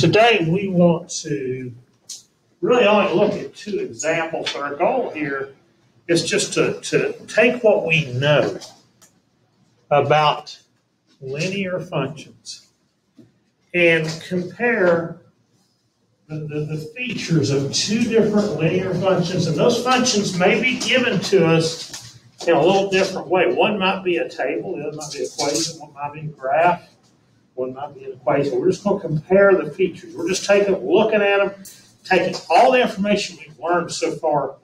today we want to really only look at two examples. Our goal here is just to, to take what we know about linear functions and compare the, the, the features of two different linear functions. And those functions may be given to us in a little different way. One might be a table, the other might be an equation, one might be a graph, might be an equation. We're just going to compare the features. We're just taking, looking at them, taking all the information we've learned so far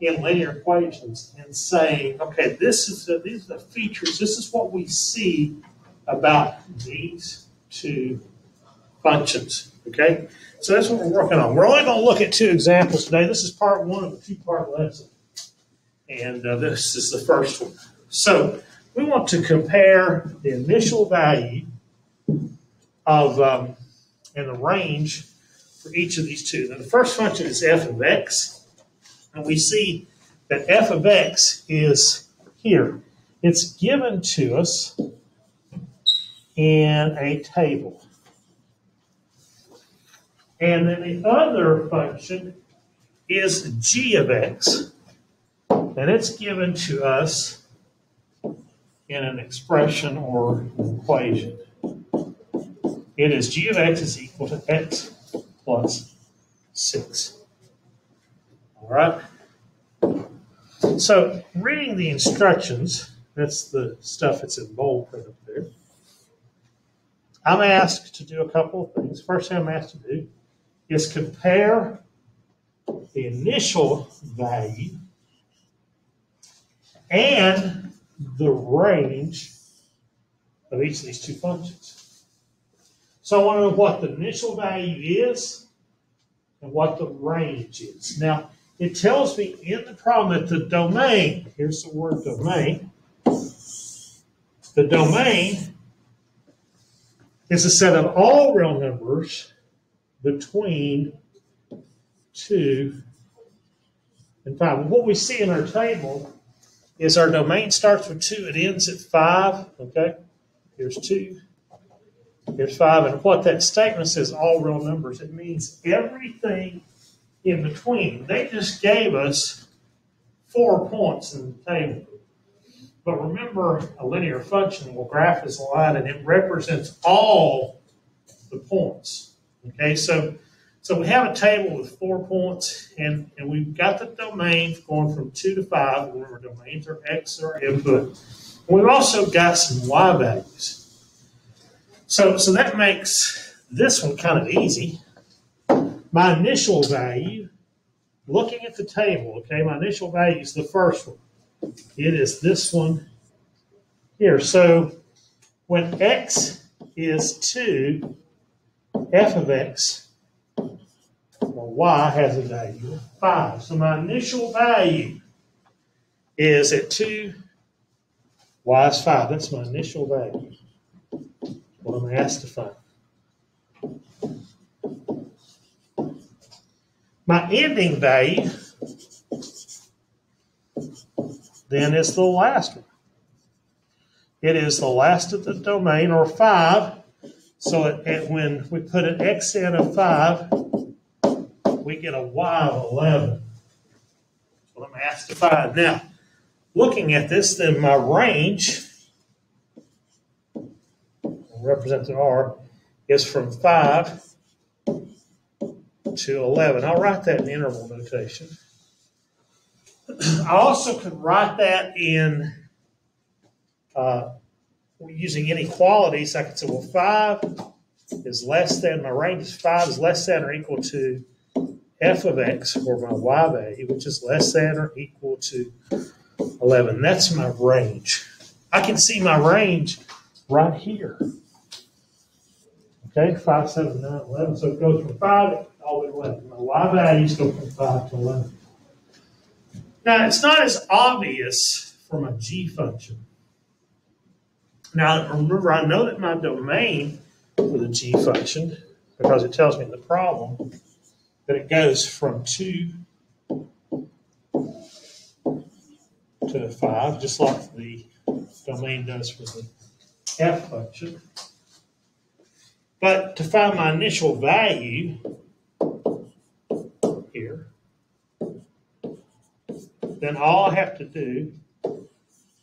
in linear equations and saying, okay, this is the, these are the features, this is what we see about these two functions. Okay? So that's what we're working on. We're only going to look at two examples today. This is part one of a two part lesson. And uh, this is the first one. So we want to compare the initial value of um, and the range for each of these two. Now, the first function is f of x. And we see that f of x is here. It's given to us in a table. And then the other function is g of x. And it's given to us in an expression or equation. It is g of x is equal to x plus 6. All right? So, reading the instructions, that's the stuff that's in bold print up there. I'm asked to do a couple of things. First thing I'm asked to do is compare the initial value and the range of each of these two functions. So I want to know what the initial value is and what the range is. Now, it tells me in the problem that the domain, here's the word domain, the domain is a set of all real numbers between 2 and 5. And what we see in our table is our domain starts with 2, it ends at 5. Okay? Here's 2, here's 5. And what that statement says, all real numbers, it means everything in between. They just gave us four points in the table. But remember, a linear function will graph as a line and it represents all the points. Okay, so so we have a table with four points, and, and we've got the domain going from two to five. Remember, domains are x or input. We've also got some y values. So so that makes this one kind of easy. My initial value, looking at the table, okay, my initial value is the first one. It is this one here. So when x is 2, f of x, or y, has a value of 5. So my initial value is at 2, y is 5. That's my initial value. What am I'm asked to find. My ending value then is the last one. It is the last of the domain, or 5. So it, it, when we put an x in of 5, we get a y of 11. That's what I'm asked to find. Now, looking at this, then my range, represented R, is from 5 to 11. I'll write that in interval notation. I also could write that in uh, using inequalities. I could say, well, 5 is less than, my range is 5 is less than or equal to f of x, or my y value, which is less than or equal to 11. That's my range. I can see my range right here. Okay, 5, 7, 9, 11. So it goes from 5 all the way to 11. My y values go from 5 to 11. Now, it's not as obvious for my g function. Now, remember, I know that my domain for the g function, because it tells me in the problem, that it goes from 2 to 5, just like the domain does for the f function. But to find my initial value here, then all I have to do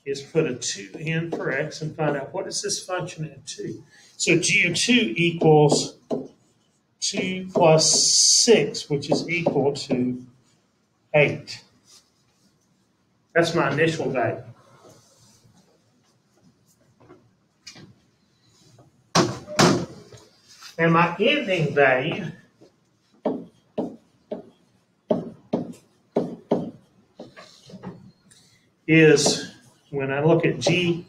is put a 2 in for x and find out what is this function at 2. So g of 2 equals 2 plus 6, which is equal to 8. That's my initial value. And my ending value is when I look at G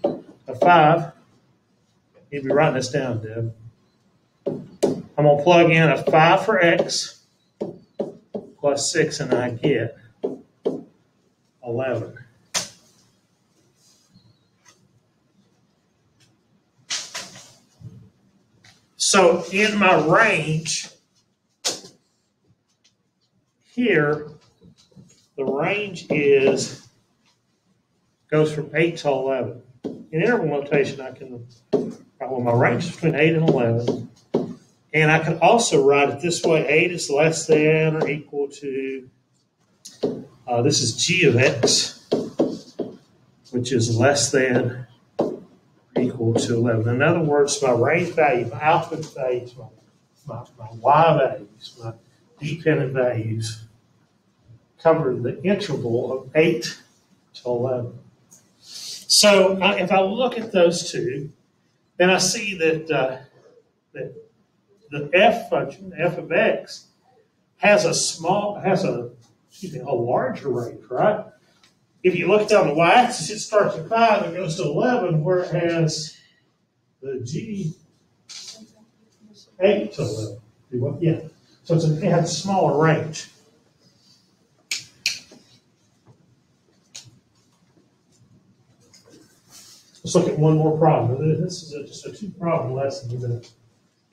of 5, you'd be writing this down, Deb. I'm going to plug in a 5 for X plus 6, and I get 11. So in my range here, the range is goes from 8 to 11. In interval notation, I can, well, my range is between 8 and 11. And I can also write it this way 8 is less than or equal to, uh, this is g of x, which is less than equal to 11. In other words, my range value, my output values, my, my, my y values, my dependent values cover the interval of 8 to 11. So if I look at those two, then I see that, uh, that the f function, f of x, has a small, has a, excuse me, a larger range, right? If you look down the y-axis, it starts at 5 and goes to 11, whereas the g 8 to 11. Yeah. So it's a, it has a smaller range. Let's look at one more problem. This is a, just a two problem lesson. Give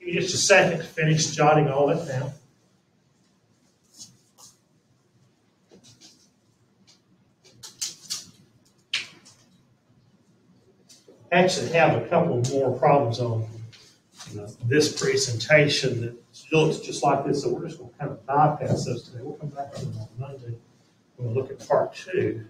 me just a second to finish jotting all that down. Actually have a couple more problems on you know, this presentation that looks just like this, so we're just going to kind of bypass those today. We'll come back to them on Monday when we look at part two.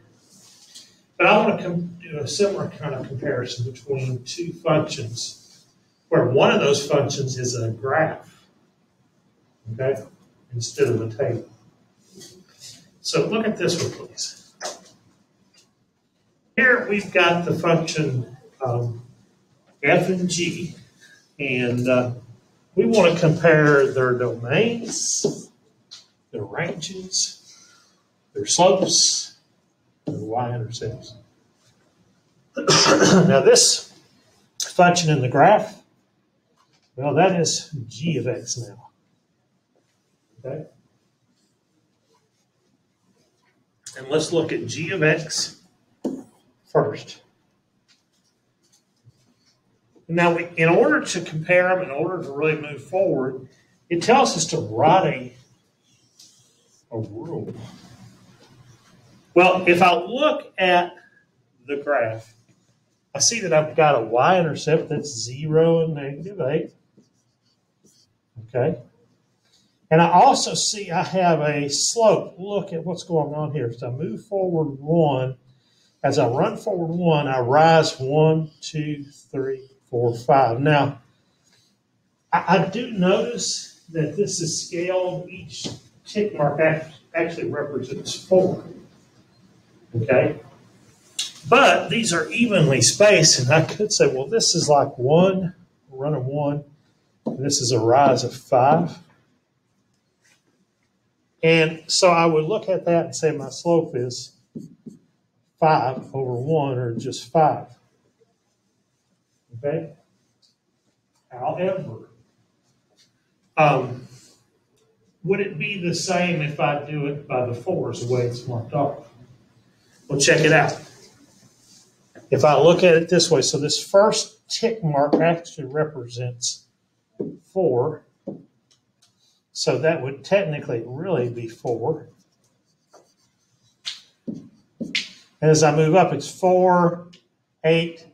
But I want to do a similar kind of comparison between two functions, where one of those functions is a graph, okay, instead of a table. So look at this one, please. Here we've got the function um, F and G, and uh, we want to compare their domains, their ranges, their slopes, their y-intercepts. now this function in the graph, well, that is g of x now. Okay? And let's look at g of x first. Now, in order to compare them, in order to really move forward, it tells us to write a, a rule. Well, if I look at the graph, I see that I've got a y-intercept that's 0 and negative 8. Okay? And I also see I have a slope. Look at what's going on here. As I move forward one, as I run forward one, I rise one, two, three, four, five. Now, I, I do notice that this is scaled. Each tick mark actually represents four. Okay? But these are evenly spaced, and I could say, well, this is like one, run of one, and this is a rise of five. And so I would look at that and say my slope is five over one, or just five. Okay? However, um, would it be the same if I do it by the fours, the way it's marked off? Well, check it out. If I look at it this way, so this first tick mark actually represents four. So that would technically really be four. As I move up, it's four, eight,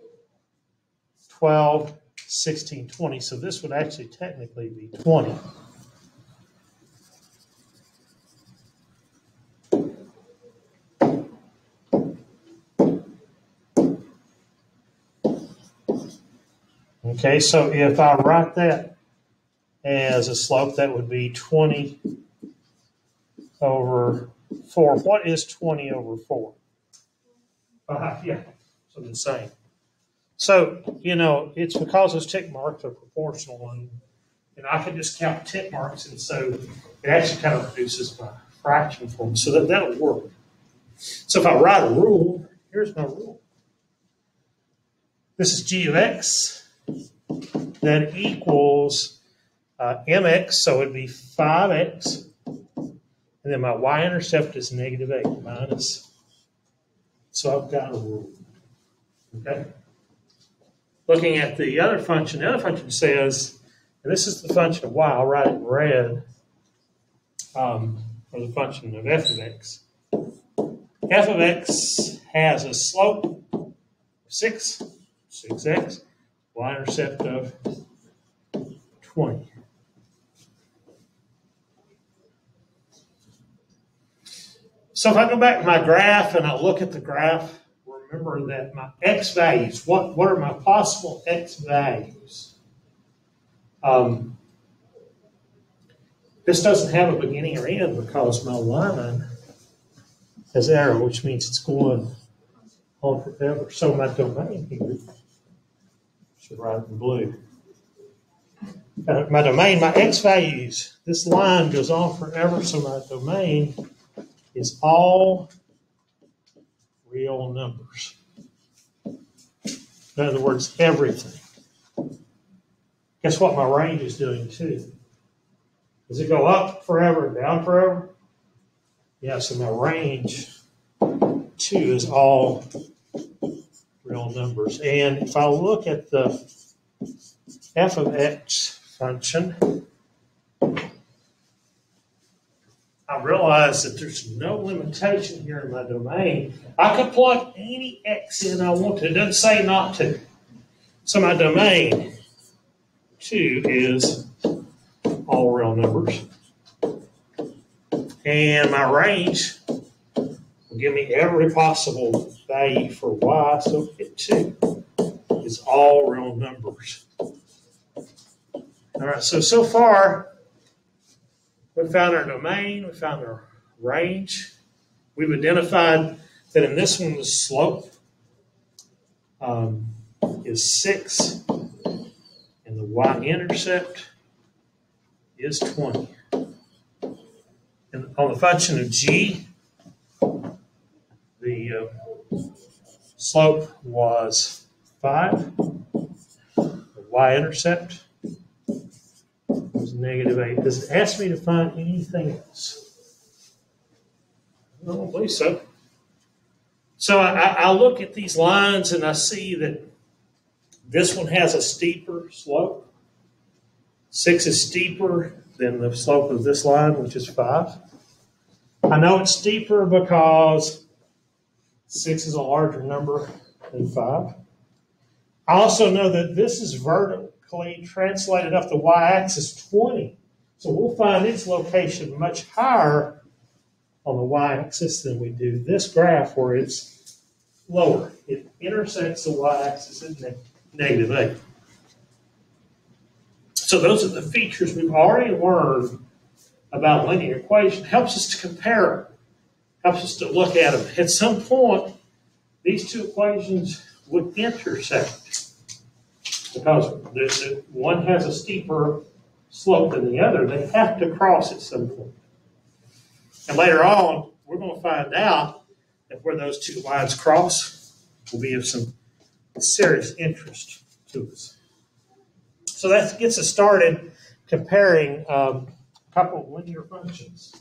12, sixteen twenty, so this would actually technically be twenty. Okay, so if I write that as a slope, that would be twenty over four. What is twenty over four? Uh, yeah, so the same. So, you know, it's because those tick marks are proportional and, and I can just count tick marks and so it actually kind of reduces my fraction for me. So that, that'll work. So if I write a rule, here's my rule. This is g of x that equals uh, mx, so it'd be 5x. And then my y-intercept is negative 8 minus. So I've got a rule. Okay? Looking at the other function, the other function says, and this is the function of y, I'll write it in red, um, or the function of f of x. f of x has a slope of 6, 6x, y-intercept of 20. So if I go back to my graph and I look at the graph, remember that my x values, what, what are my possible x values? Um, this doesn't have a beginning or end because my line has arrow, which means it's going on forever. So my domain here, should write it in blue. Uh, my domain, my x values, this line goes on forever, so my domain is all real numbers. In other words, everything. Guess what my range is doing too? Does it go up forever and down forever? Yeah, so my range two is all real numbers. And if I look at the f of x function, I realize that there's no limitation here in my domain. I could plug any x in I want to. It doesn't say not to. So my domain two is all real numbers. And my range will give me every possible value for y. So it two is all real numbers. All right, so so far we found our domain, we found our range. We've identified that in this one the slope um, is 6 and the y-intercept is 20. And on the function of g, the uh, slope was 5. The y-intercept was negative 8. Does it ask me to find anything else? I don't believe so. So I, I, look at these lines and I see that this one has a steeper slope. Six is steeper than the slope of this line, which is five. I know it's steeper because six is a larger number than five. I also know that this is vertically translated up the y-axis 20. So we'll find its location much higher on the y-axis than we do this graph where it's lower. It intersects the y-axis at ne- negative 8. So those are the features we've already learned about linear equation. Helps us to compare them. Helps us to look at them. At some point, these two equations would intersect because this, one has a steeper slope than the other. They have to cross at some point. And later on, we're going to find out that where those two lines cross will be of some serious interest to us. So that gets us started comparing um, a couple linear functions.